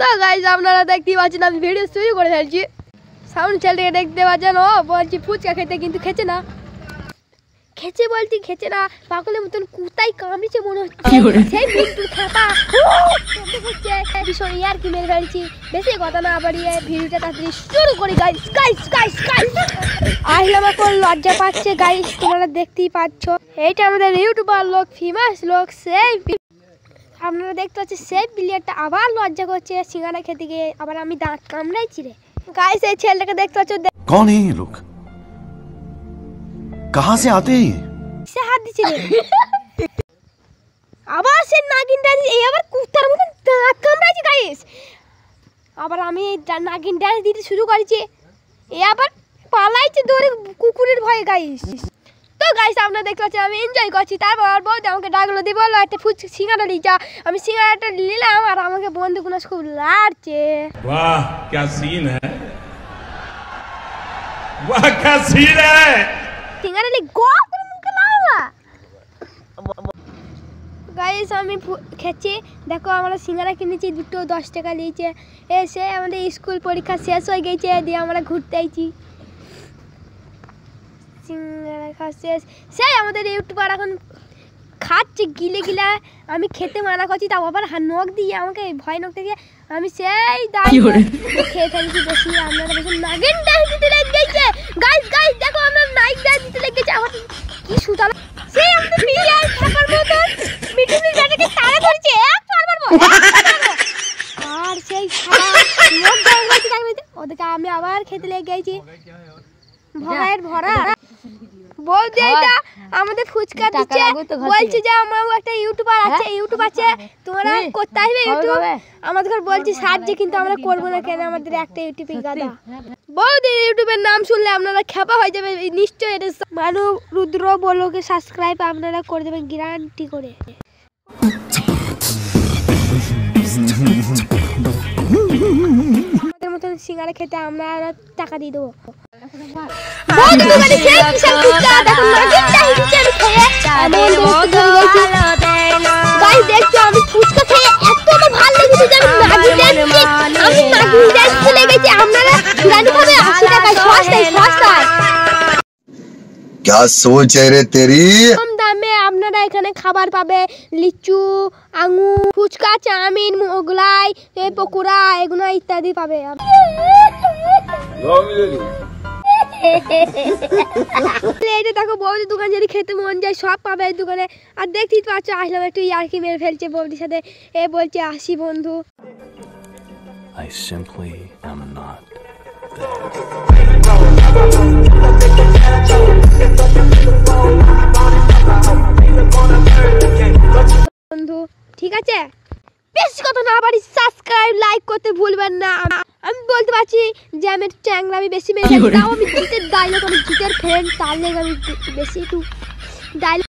তো গাইজ আপনারা দেখতেই পাচ্ছেন আমি ভিডিও শুরু করে ফেলছি। সাউন্ড ছেলেকে দেখতে পাচ্ছেন ও বলছি ফুচকা খেতে কিন্তু খেছে না। খেছে বলছি খেছে না পাগলের মতন কুতাই কামড়েছে মনে হচ্ছে। সেই খাপা। হচ্ছে ভীষণ ইয়ার কি মেরে ফেলছি? বেশি কথা না বাড়িয়ে ভিডিওটা তাড়াতাড়ি শুরু করি guys guys guys guys Aslam এখন লজ্জা পাচ্ছে গাইস তোমরা দেখতেই পাচ্ছ। এইটা আমাদের ইউটিউবার লোক ফেমাস লোক সেই আপনারা দেখতে পাচ্ছেন সেই প্লেয়ারটা আবার লজ্জা করছে সিঙ্গারা খেতে গিয়ে আবার আমি দাঁত কামড়াইছি রে। গায়ে সেই ছেলেটাকে দেখতে পাচ্ছ কোন এই লোক কাহা সে আতে সে হাত দিচ্ছে আবার সে নাগিনটা এই আবার কুত্তার মতন দাঁত কামড়াইছে গাইস আবার আমি নাগিন ডান্স দিতে শুরু করেছি এ আবার পালাইছে দৌড়ে কুকুরের ভয়ে গাইস গাইস আপনারা দেখতে পাচ্ছেন আমি এনজয় করছি তারপর আর বৌদি আমাকে ডাকলো দিয়ে বললো একটা ফুচ সিঙ্গারা নিয়ে যা আমি সিঙ্গারাটা নিলাম আর আমাকে বন্ধুগুলো খুব লাড়ছে वाह क्या सीन है वाह क्या सीन है সিঙ্গারা নিয়ে গো করে মুখে লাগা গাইস আমি ফু- খেয়েছি দেখো আমরা সিঙ্গারা কিনেছি দুটো দশ টাকা নিয়েছে এসে আমাদের স্কুল পরীক্ষা শেষ হয়ে গেছে দিয়ে আমরা ঘুরতে আইছি সিঙ্গারা খাওয়া শেষ সেই আমাদের ইউটিউবার এখন খাচ্ছে গিলে গিলে। আমি খেতে মানা করছি তাও আবার নখ দিয়ে আমাকে ভয় নখ থেকে আমি সেই দাঁড়িয়ে খেয়ে ফেলছি বেশি আপনারা বেশি নাগিন ডান্স দিতে লেগে গেছে গাইস গাইস দেখো আমরা নাইক ডান্স দিতে লেগে গেছে আমার কি সুতালা সেই আমাদের থাকার ব্যাটাকে তাড়া এক পার মারবো। আর সেই নখ ডান্স করতে ওদেরকে আমি আবার খেতে লেগে গেছি ভয়ের ভরা। এটা আমাদের ফুচকা দিচ্ছে বলছে যে আমারও একটা ইউটিউবার আছে ইউটিউব আছে। তোমরা করতে আসবে ইউটিউব আমাদের বলছি সাহায্য কিন্তু আমরা করব না কেন? আমাদের একটা ইউটিউবে গাদা। বৌদির ইউটিউবের নাম শুনলে আপনারা খেপা হয়ে যাবে নিশ্চয়ই এটা মানু রুদ্র বলোকে সাবস্ক্রাইব আপনারা করে দেবেন গ্যারান্টি করে। আমাদের মতন সিঙ্গারা খেতে আমরা টাকা দিয়ে দেবো। বৌদি দোকানে সেই বিশাল ফুচকা দেখো নাগিনটা হিসেবে আমি খেয়ে এমন দোস্ত হয়ে গেছি গাইস দেখছো আমি ফুচকা খেয়ে এত আমার ভালো লেগেছে যে আমি নাগিন দেখছি আমি নাগিন দেখতে লেগেছি আপনারা বিরিয়ানি খাবে আশি টাকায় সস্তায় সস্তায় क्या सोच है रे तेरी কম দামে আপনারা এখানে খাবার পাবে লিচু আঙুর ফুচকা চাউমিন মোগলাই এ পকোড়া এগুলো ইত্যাদি পাবে এটা দেখো বৌদির দোকান যদি খেতে মন যায় সব পাবে এই দোকানে। আর দেখতেই পাচ্ছ আসলাম একটু ইয়ার্কি মেরে ফেলছে বৌদির সাথে। এ বলছে আসি বন্ধু। I simply am not. বন্ধু ঠিক আছে? বেশি কথা না বাড়ি সাবস্ক্রাইব লাইক করতে ভুলবেন না আমি বলতে পারছি যে আমি একটু আমি বেশি মেরে। তাও আমি জিতের ডাইলগ আমি জিতের ফ্রেন্ড তার লেগে আমি বেশি একটু ডায়লগ